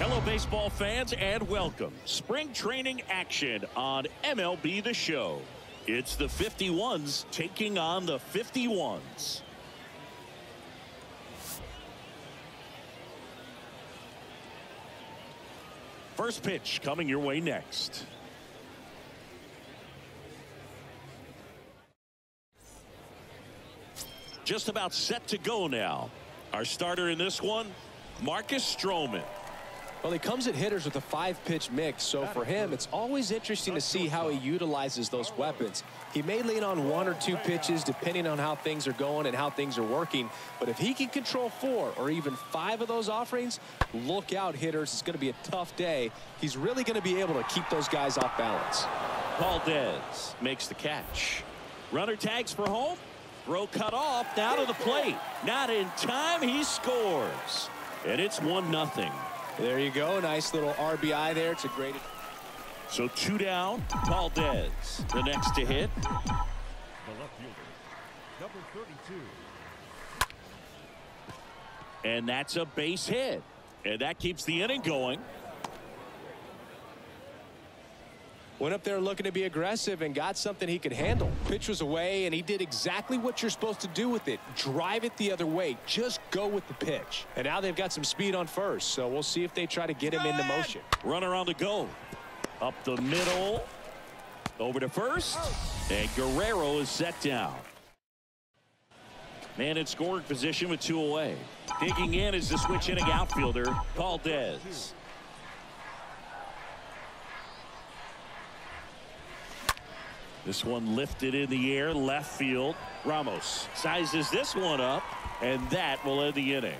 Hello, baseball fans, and welcome. Spring training action on MLB The Show. It's the 51s taking on the 51s. First pitch coming your way next. Just about set to go now. Our starter in this one, Marcus Stroman. Well, he comes at hitters with a five-pitch mix, so for him, it's always interesting to see how he utilizes those weapons. He may lean on one or two pitches depending on how things are going and how things are working, but if he can control four or even five of those offerings, look out, hitters. It's going to be a tough day. He's really going to be able to keep those guys off balance. Valdez makes the catch. Runner tags for home. Throw cut off. Down to the plate. Not in time. He scores. And it's 1 nothing. There you go. Nice little RBI there. It's a great. So two down. Valdez. The next to hit. The left fielder, number 32. And that's a base hit. And that keeps the inning going. Went up there looking to be aggressive and got something he could handle. Pitch was away, and he did exactly what you're supposed to do with it. Drive it the other way. Just go with the pitch. And now they've got some speed on first, so we'll see if they try to get him into motion. Runner on the go. Up the middle. Over to first. And Guerrero is set down. Man in scoring position with two away. Digging in is the switch hitting outfielder, Valdez. This one lifted in the air, left field. Ramos sizes this one up, and that will end the inning.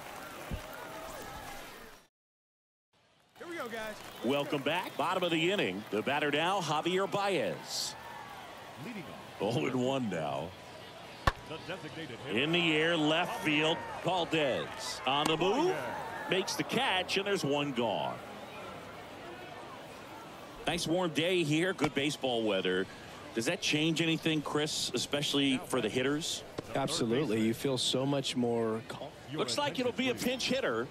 Here we go, guys. Welcome back. Bottom of the inning. The batter now, Javier Baez. Leading off, 0 and 1 now. the designated hitter. In the air, left field, Valdez. On the move, makes the catch, and there's one gone. Nice warm day here, good baseball weather. Does that change anything, Chris, especially for the hitters? Absolutely. You feel so much more calm. Looks like it'll be a pinch hitter.